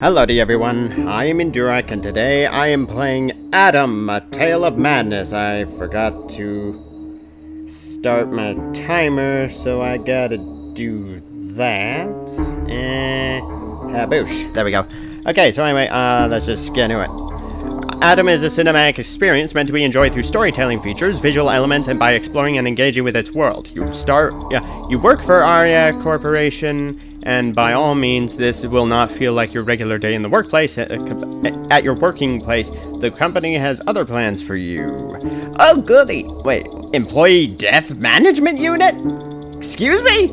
Hello to everyone, I am Indurok and today I am playing A.T.O.M., A Tale of Madness. I forgot to start my timer, so I gotta do that. Kaboosh, there we go. Okay, so anyway, uh, let's just get into it. A.T.O.M. is a cinematic experience meant to be enjoyed through storytelling features, visual elements, and by exploring and engaging with its world. You start, yeah, you work for Aria Corporation, and by all means, this will not feel like your regular day in the workplace. Eh, eh, at, eh, at your working place, the company has other plans for you. Oh, goody! Wait, employee death management unit? Excuse me?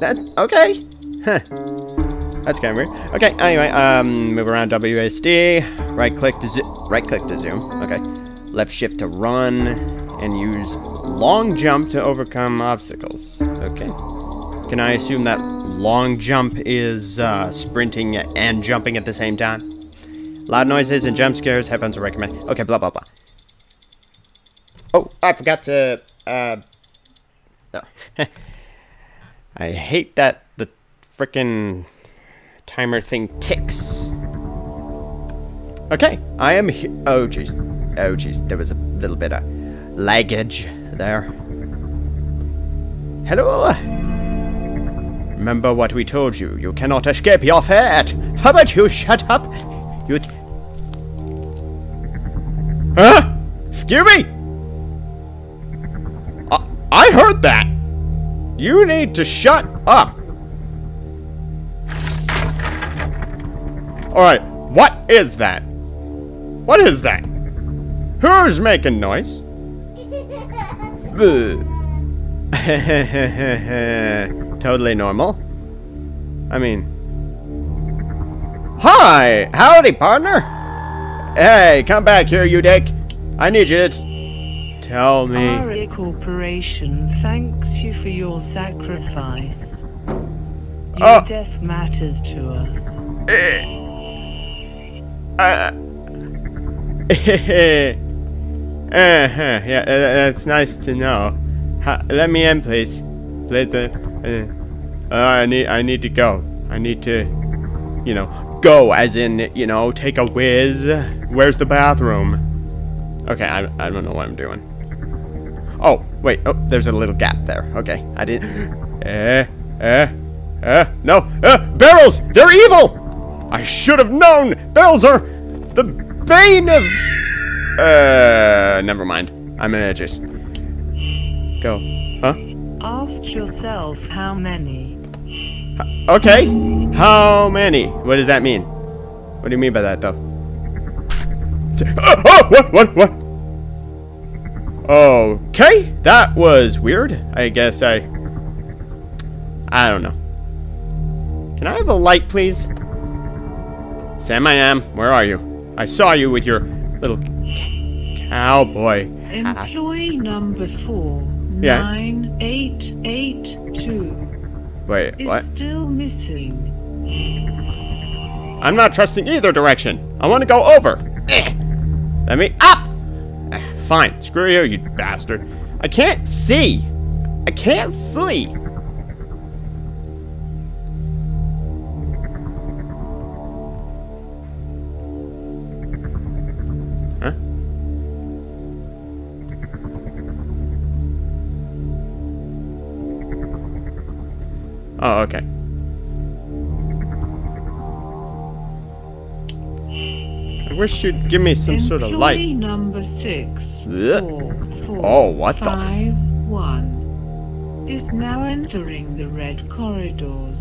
That okay? Huh. That's kind of weird. Okay, anyway, um, move around WSD, right click to right click to zoom, okay. Left shift to run, and use long jump to overcome obstacles, okay. Can I assume that long jump is, uh, sprinting and jumping at the same time? Loud noises and jump scares, headphones are recommended. Okay, blah, blah, blah. Oh, I forgot to, uh, oh. I hate that the frickin' timer thing ticks. Okay, I am here. Oh, jeez. Oh, jeez. There was a little bit of laggage there. Hello? Remember what we told you. You cannot escape your fate. How about you shut up? You... Huh? Excuse me? I, I heard that. You need to shut up. Alright, what is that? What is that? Who's making noise? totally normal. I mean... Hi! Howdy, partner! Hey, come back here, you dick! I need you to tell me... Aria Corporation thanks you for your sacrifice. Your oh. death matters to us. Eh. Uh, uh, yeah, that's nice to know. Ha let me in, please. Please. Uh, uh, I need. I need to go. I need to, you know, go. As in, you know, take a whiz. Where's the bathroom? Okay, I. I don't know what I'm doing. Oh, wait. Oh, there's a little gap there. Okay, I didn't. Eh. Eh. Eh. No. Eh. Barrels. They're evil. I should have known! barrels are the bane of... Uh, never mind. I'm gonna just... Go. Huh? Ask yourself how many. okay. How many? What does that mean? What do you mean by that, though? Oh, oh, what, what, what? Okay, that was weird. I guess I... I don't know. Can I have a light, please? Sam I am, where are you? I saw you with your little cowboy hat. Employee number four, yeah. nine eight eight two. Wait, is what? still missing. I'm not trusting either direction. I want to go over. Eh. Let me up. Eh, fine, screw you, you bastard. I can't see. I can't see. Wish you'd give me some Employee sort of light. number six. Four, four, oh, what five, the one is now entering the red corridors.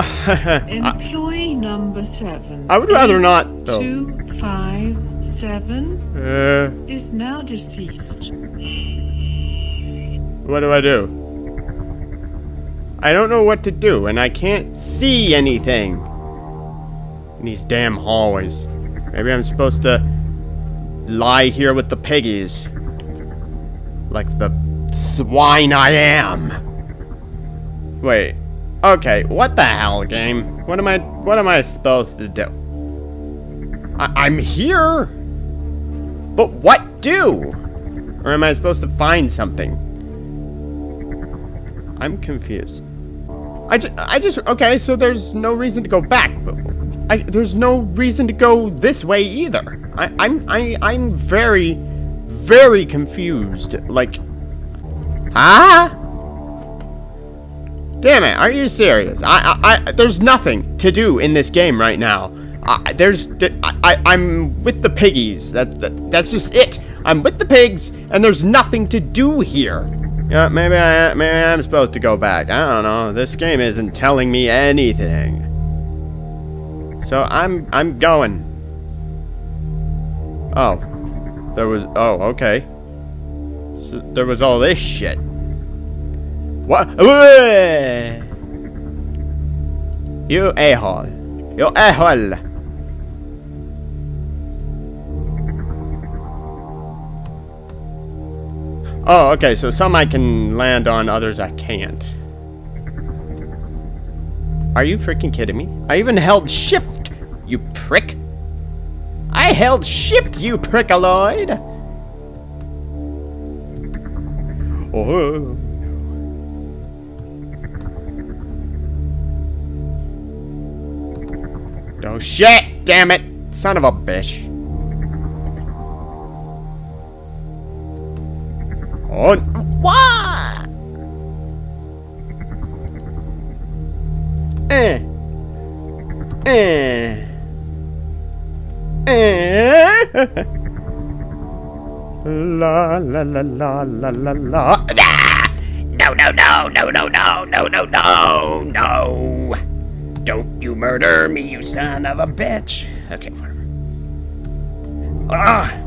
Employee number seven. I would rather not, though. Two, five, seven uh, is now deceased. What do I do? I don't know what to do, and I can't see anything. In these damn hallways. Maybe I'm supposed to lie here with the piggies. Like the swine I am. Wait. Okay, what the hell, game? What am I what am I supposed to do? I I'm here. But what do? Or am I supposed to find something? I'm confused. I just, I just, okay, so there's no reason to go back. But I, there's no reason to go this way either. I, I'm I, I'm very, very confused. Like, ah? Damn it! Are you serious? I, I, I there's nothing to do in this game right now. I, there's, I, I, I'm with the piggies. That, that, that's just it. I'm with the pigs, and there's nothing to do here. Yeah, maybe I, maybe I'm supposed to go back. I don't know. This game isn't telling me anything. So I'm, I'm going. Oh, there was. Oh, okay. So there was all this shit. What? You a-hole. You a-hole. Oh, okay, so some I can land on, others I can't. Are you freaking kidding me? I even held shift, you prick. I held shift, you prickaloid. Oh. Oh shit! Damn it! Son of a bitch. Oh, what? Eh. Eh. Eh. la la la la la la la. No, no, no, no, no, no, no, no, no, no. Don't you murder me, you son of a bitch. Okay, whatever. Ah.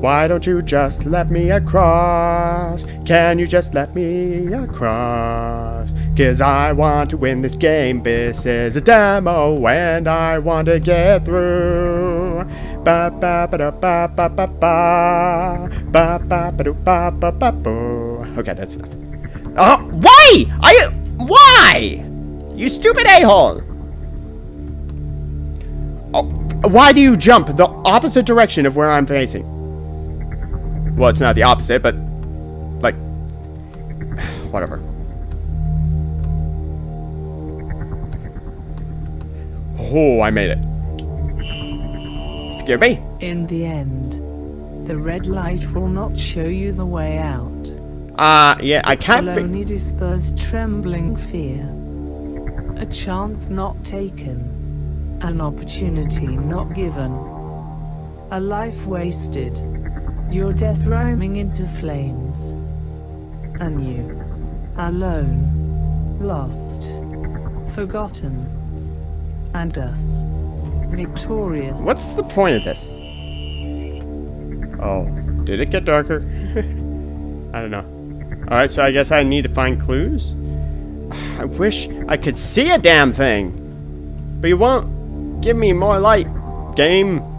Why don't you just let me across? Can you just let me across? Cause I want to win this game. This is a demo and I want to get through. Ba ba ba da ba ba ba ba. Ba ba ba do ba ba ba boo. Okay, that's enough. Oh, why? You. Why? You stupid a-hole. Oh, why do you jump the opposite direction of where I'm facing? Well, it's not the opposite, but like whatever. Oh, I made it. Excuse me? In the end, the red light will not show you the way out. Uh, yeah, I can't will only disperse trembling fear. A chance not taken. An opportunity not given. A life wasted. Your death roaming into flames. And you. Alone. Lost. Forgotten. And us. Victorious. What's the point of this? Oh, did it get darker? I don't know. Alright, so I guess I need to find clues? I wish I could see a damn thing! But you won't give me more light, game.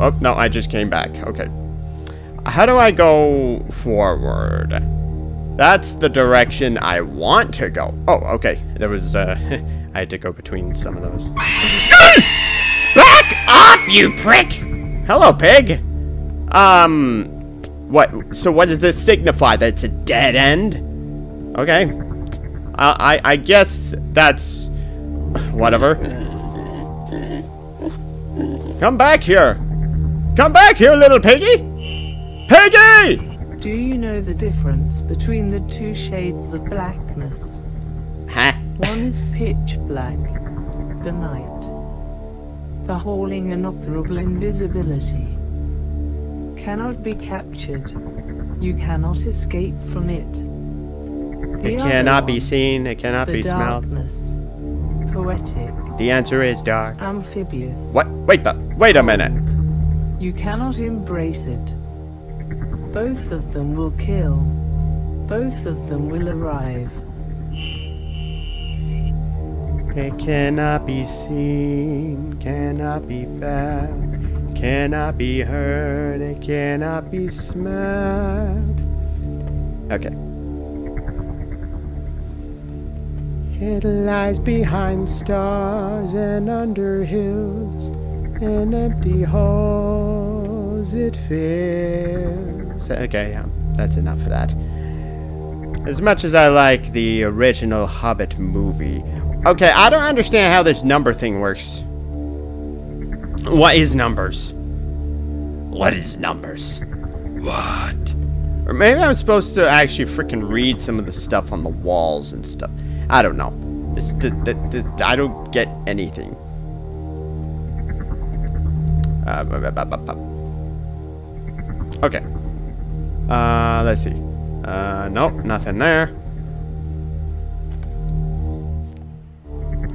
Oh, no, I just came back. Okay. How do I go forward? That's the direction I want to go. Oh, okay. There was, uh, I had to go between some of those. Back off, you prick! Hello, pig. Um, what, so what does this signify? That it's a dead end? Okay. I, I, I guess that's, whatever. Come back here! Come back here, little piggy! Piggy! Do you know the difference between the two shades of blackness? Huh? One is pitch black, the night. The hauling inoperable invisibility. Cannot be captured. You cannot escape from it. The It other cannot be seen, it cannot the be smelled. Poetic, The answer is dark. amphibious. What? Wait the, wait a minute. You cannot embrace it. Both of them will kill. Both of them will arrive. It cannot be seen, cannot be felt, cannot be heard, it cannot be smelled. Okay. It lies behind stars and under hills, and empty halls it fills. Okay, yeah, that's enough of that. As much as I like the original Hobbit movie. Okay, I don't understand how this number thing works. What is numbers? What is numbers? What? Or maybe I'm supposed to actually freaking read some of the stuff on the walls and stuff. I don't know. This, this, this I don't get anything. Uh, okay. Uh, let's see. Uh, nope, nothing there.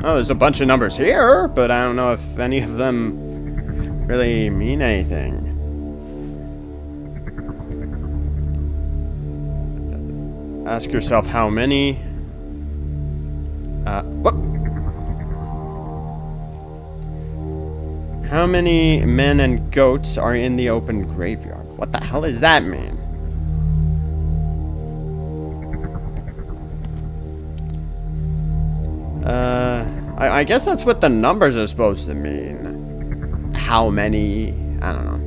Oh, there's a bunch of numbers here, but I don't know if any of them really mean anything. Ask yourself how many. Uh, what? How many men and goats are in the open graveyard? What the hell does that mean? Uh, I, I guess that's what the numbers are supposed to mean. How many? I don't know.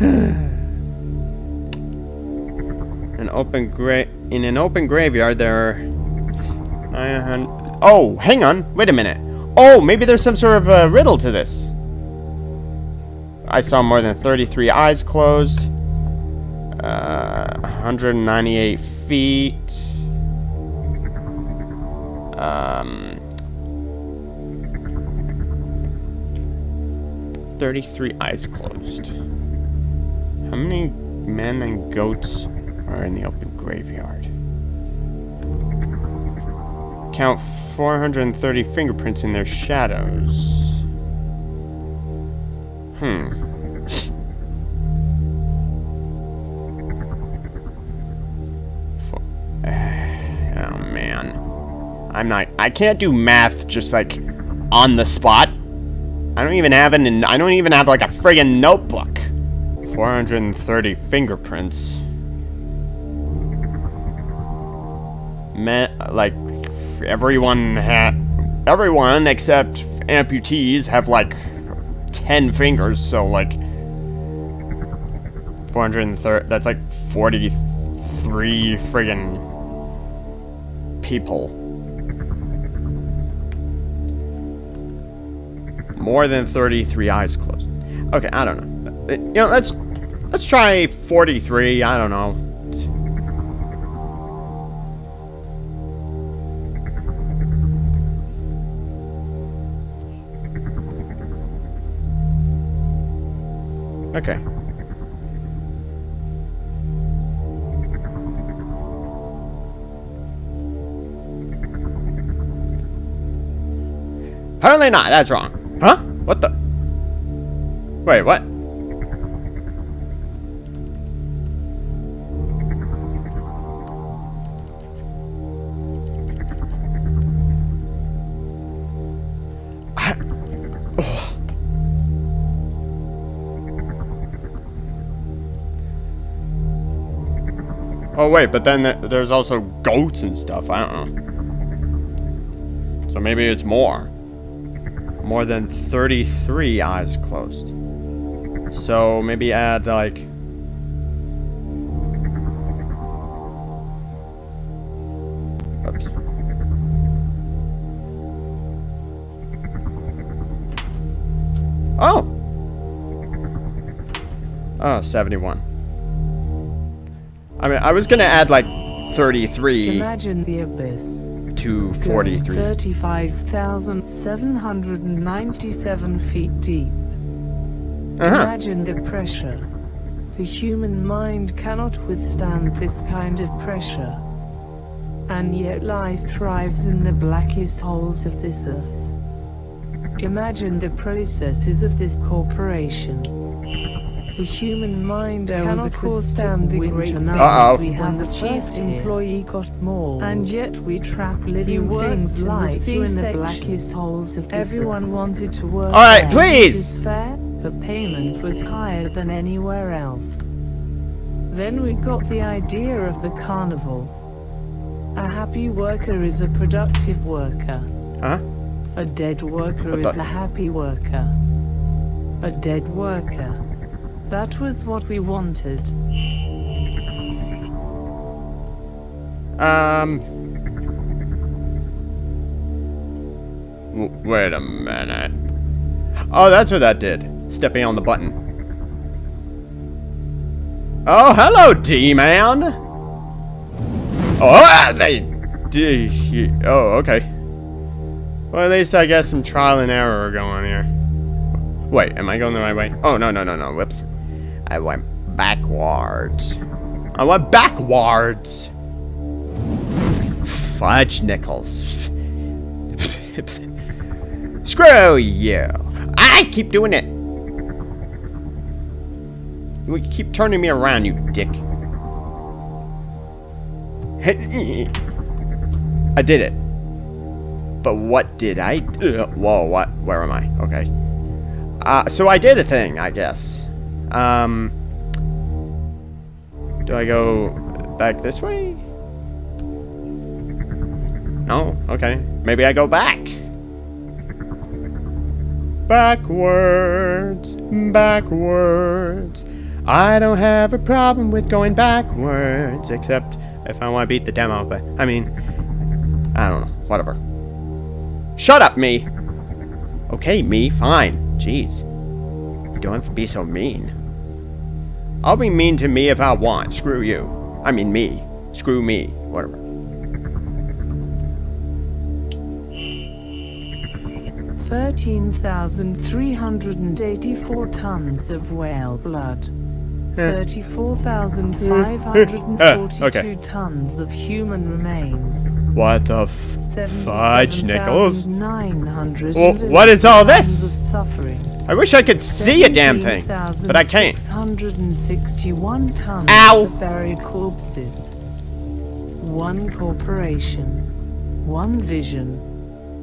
an open gra in an open graveyard there are 900 oh hang on wait a minute oh maybe there's some sort of a riddle to this. I saw more than 33 eyes closed. Uh, 198 feet. Um 33 eyes closed. How many men and goats are in the open graveyard. Count 430 fingerprints in their shadows. Hmm. oh man. I'm not I can't do math just like on the spot. I don't even have an I don't even have like a friggin' notebook. 430 fingerprints. Man like everyone had everyone except amputees have like 10 fingers so like 430 that's like 43 friggin people. More than 33 eyes closed. Okay i don't know. You know let's let's try 43 i don't know Okay. Apparently not. That's wrong. Huh? What the? Wait, what? Wait, but then there's also goats and stuff. I don't know. So maybe it's more. More than 33 eyes closed. So maybe add like... Oh! Oh, 71. I mean, I was gonna add like 33 Imagine the abyss. to 43. 35,797 feet deep. Uh -huh. Imagine the pressure. The human mind cannot withstand this kind of pressure. And yet life thrives in the blackest holes of this earth. Imagine the processes of this corporation. The human mind there cannot withstand the great numbers we have the first employee got more. And yet we trap living things like you in the blackest holes of Everyone earth. wanted to work Alright, please! fair? The payment was higher than anywhere else. Then we got the idea of the carnival. A happy worker is a productive worker. Huh? A dead worker is a happy worker. A dead worker that was what we wanted. Um. Wait a minute. Oh, that's what that did. Stepping on the button. Oh, hello, D-Man! Oh, they... D... Oh, okay. Well, at least I guess some trial and error going here. Wait, am I going the right way? Oh, no, no, no, no. Whoops. I went backwards. I went backwards. Fudge nickels. Screw you. I keep doing it. You keep turning me around, you dick. I did it. But what did I do? Whoa, what? Where am I? Okay. Uh, so I did a thing, I guess. Um... Do I go back this way? No? Okay. Maybe I go back. Backwards, backwards. I don't have a problem with going backwards, except if I want to beat the demo, but I mean, I don't know, whatever. Shut up, me! Okay, me, fine. Jeez. Don't have to be so mean. I'll be mean to me if I want. Screw you. I mean me. Screw me. Whatever. Thirteen thousand three hundred and eighty-four tons of whale blood. Eh. Thirty-four thousand five hundred and forty-two eh, okay. tons of human remains. What the f- fudge, nickels? Nine hundred. Well, what is all this? Of suffering. I wish I could see a damn thing, but I can't. 17,661 tons Ow. of buried corpses. One corporation. One vision.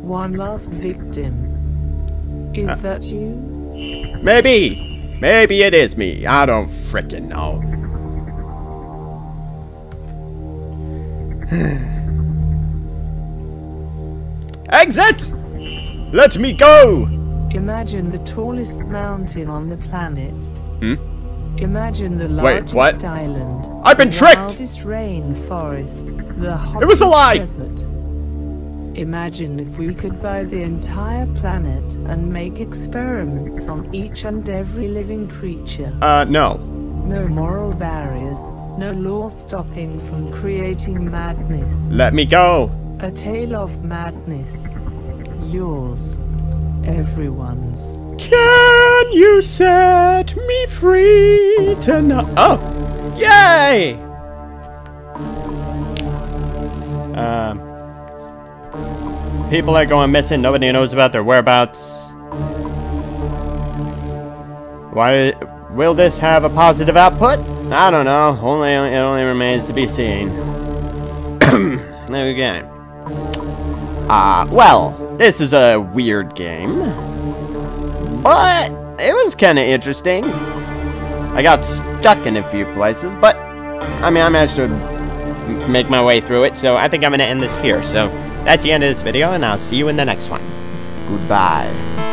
One last victim. Is Uh. that you? Maybe. Maybe it is me. I don't frickin' know. Exit! Let me go! Imagine the tallest mountain on the planet. Hmm? Imagine the largest Wait, largest what? island. I've been tricked! Wildest rainforest. The hottest It was a lie! desert. Imagine if we could buy the entire planet and make experiments on each and every living creature. Uh, no. No moral barriers, no law stopping from creating madness. Let me go. A tale of madness. Yours. Everyone's. Can you set me free tonight? Oh! Yay! Um. People are going missing. Nobody knows about their whereabouts. Why will this have a positive output? I don't know. Only it only remains to be seen. okay. Uh, well, this is a weird game. But it was kind of interesting. I got stuck in a few places, but I mean, I managed to make my way through it, so I think I'm going to end this here. So that's the end of this video, and I'll see you in the next one. Goodbye.